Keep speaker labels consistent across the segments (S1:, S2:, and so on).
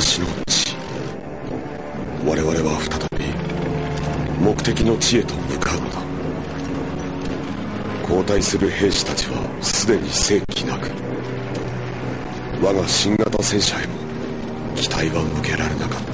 S1: 東の地我々は再び目的の地へと向かうのだ。交代する兵士たちはすでに正規なく。我が新型戦車へも期待は向けられなかった。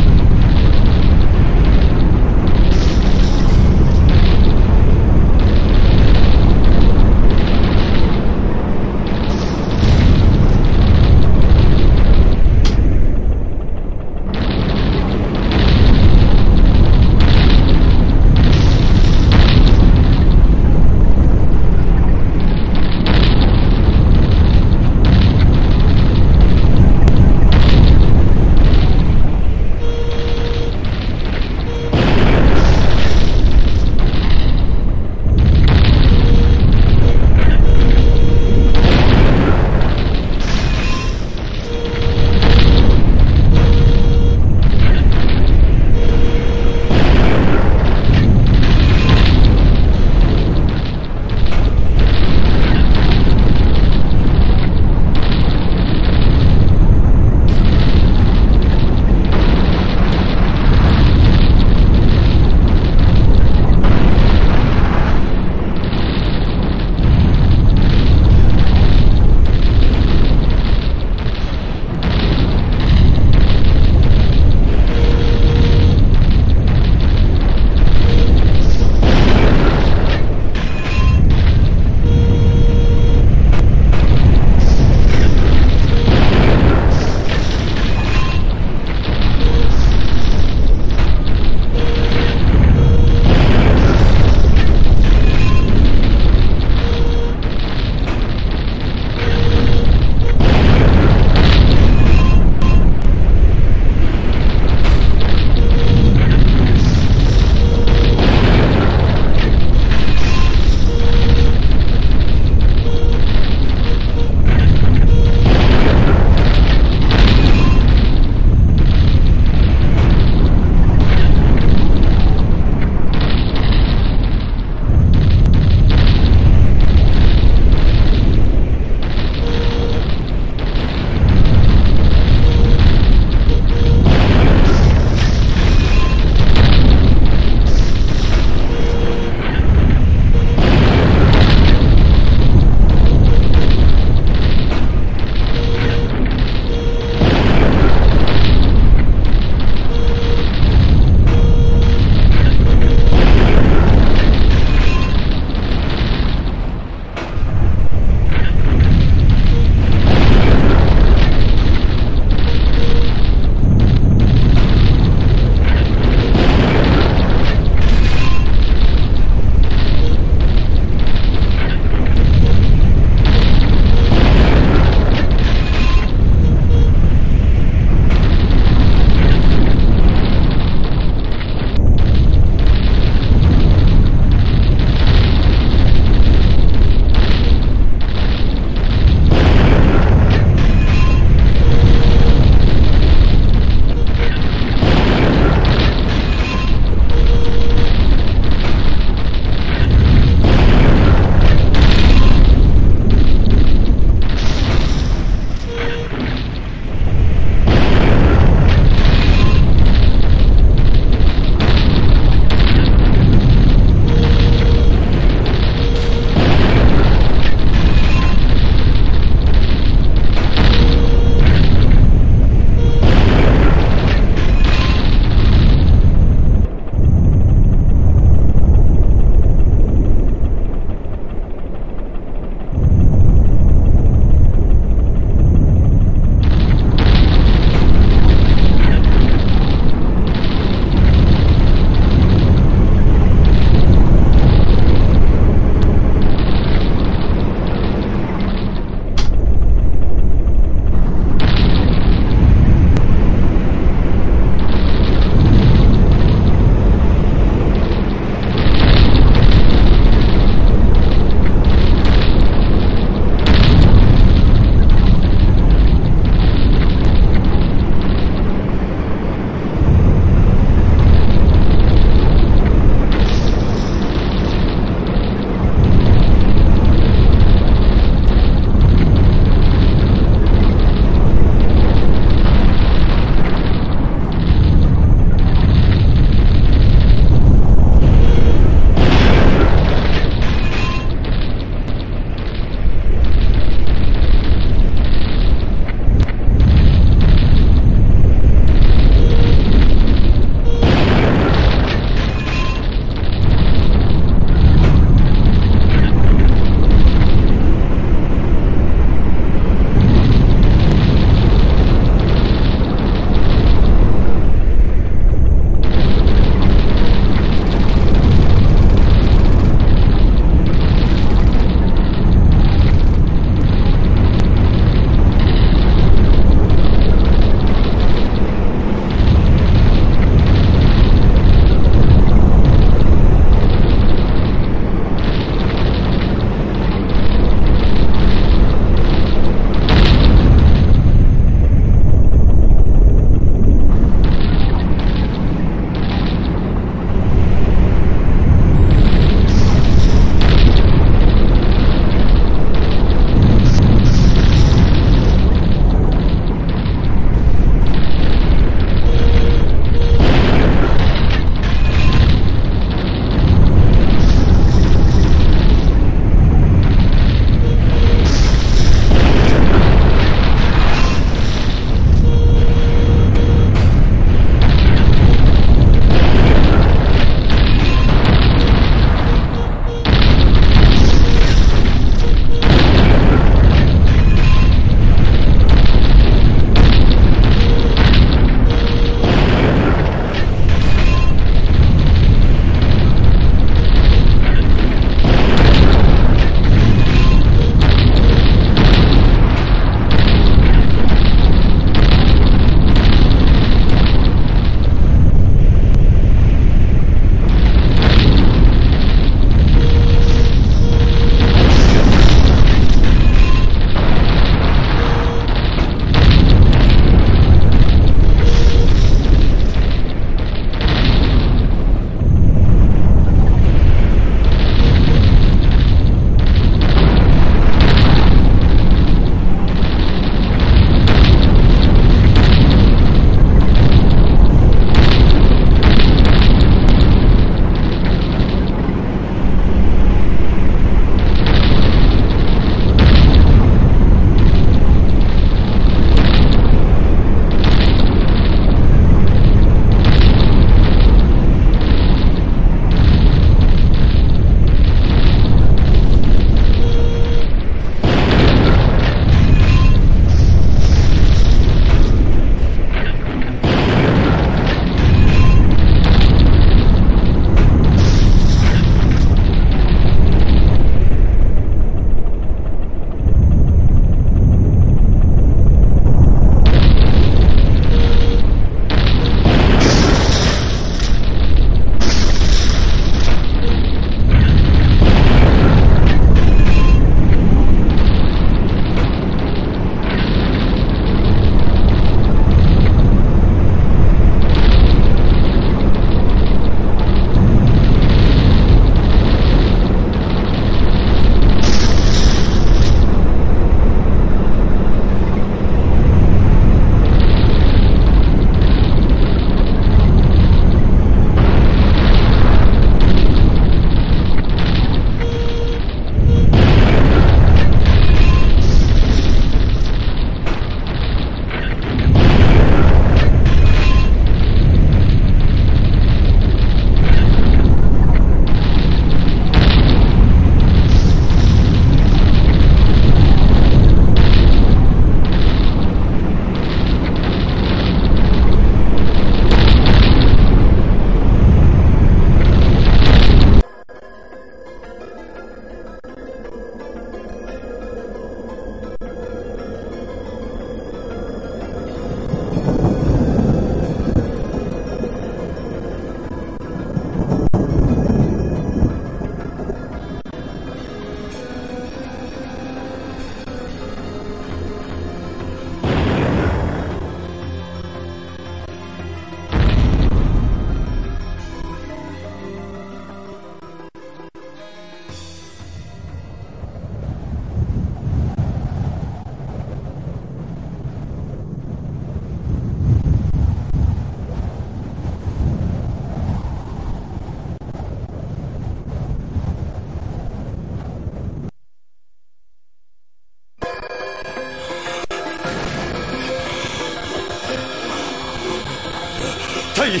S1: 大尉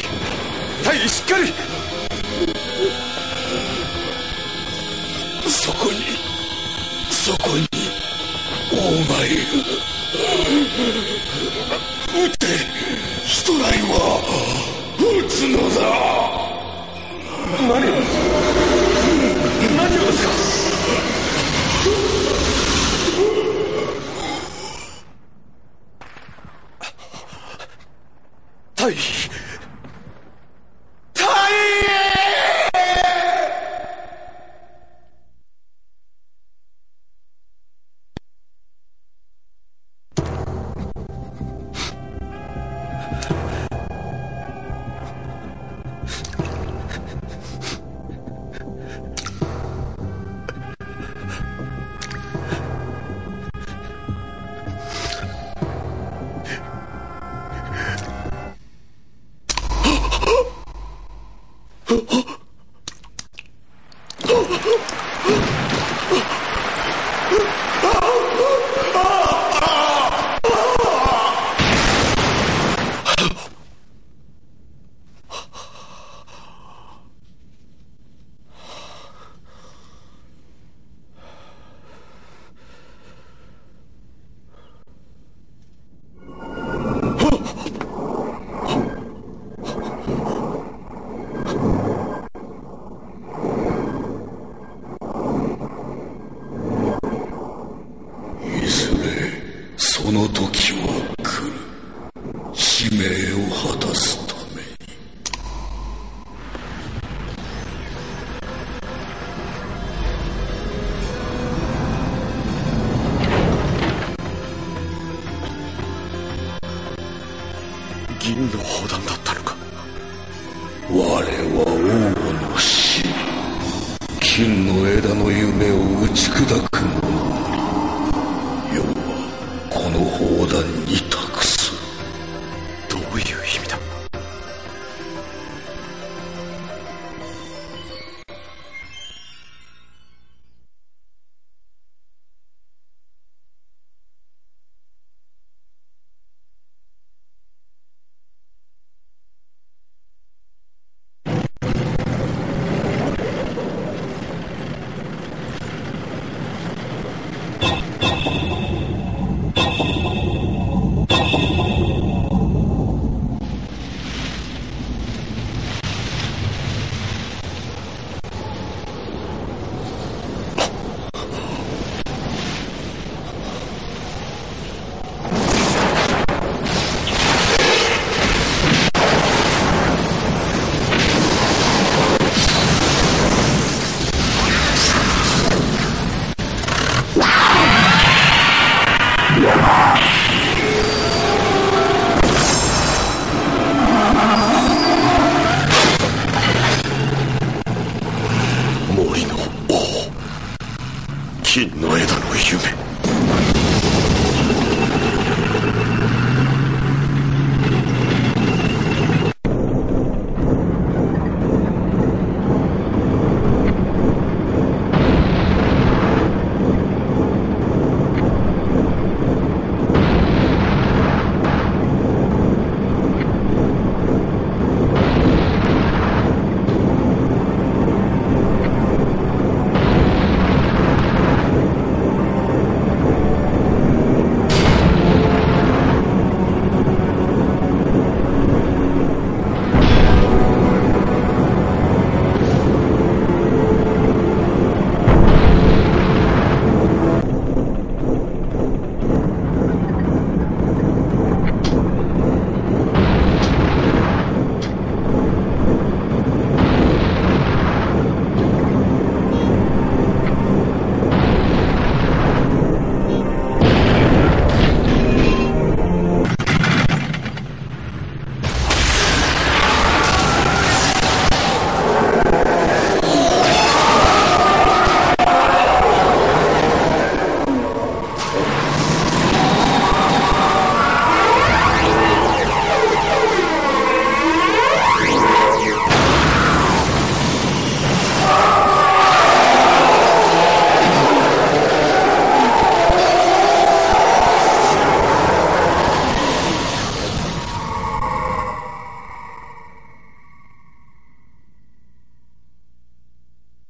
S1: 大尉しっかり。
S2: そこにそこに王が撃てヒトライは撃つのだ。
S1: 何を何をですか？
S2: その時は木野枝の夢。